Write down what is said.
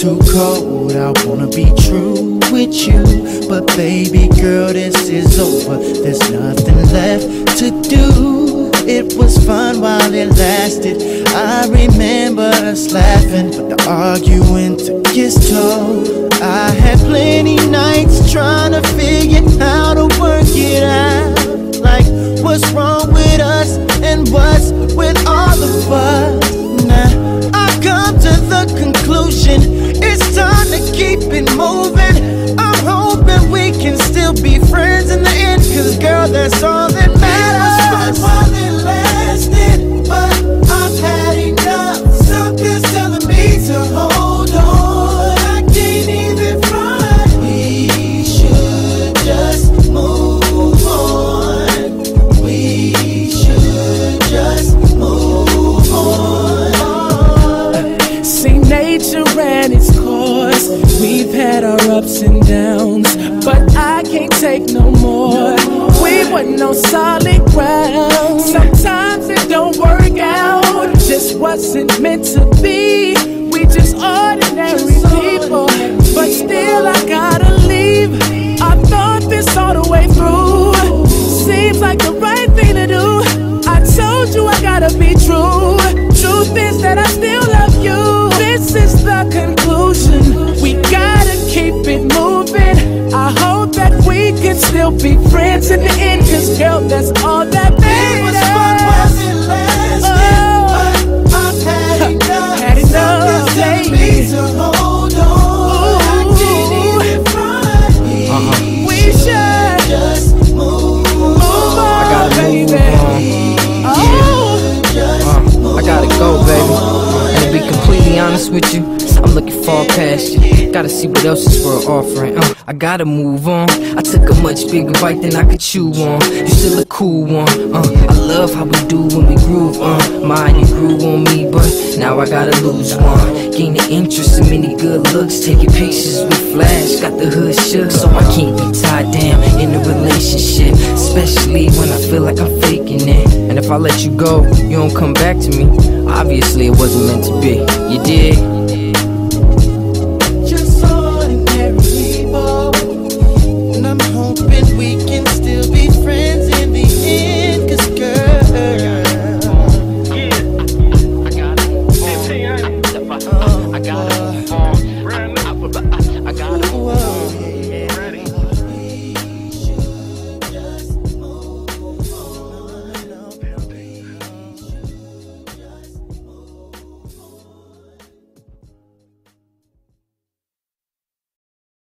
Too cold, I wanna be true with you. But baby girl, this is over. There's nothing left to do. It was fun while it lasted. I remember us laughing, but the arguing took its toll. I had plenty nights trying to figure how to work it out. Girl, that's all that matters. It was fun while it lasted, but I've had enough. Something's telling me to hold on. I can't even front. We should just move on. We should just move on. See nature ran its course. We've had our ups and downs, but I can't take no more. We no solid ground. Sometimes it don't work out. Just wasn't meant to be. We just ordinary people, but still I gotta leave. I thought this all the way through. Seems like the right thing to do. I told you I gotta be true. Truth is that I still love you. This is the conclusion. We gotta keep it moving. I hope that we can still be friends in the end. Girl, that's all that honest with you, I'm looking far past you. Gotta see what else this world offering. Uh, I gotta move on. I took a much bigger bite than I could chew on. You still a cool one. Uh, I love how we do when we groove. Uh, mine, you grew on me, but now I gotta lose one. Gaining interest in many good looks. Taking pictures with flash. Got the hood shook, so I can't be tied down in a relationship. Especially when I feel like I'm faking it. And if I let you go, you don't come back to me. Obviously, it wasn't meant to be. You did?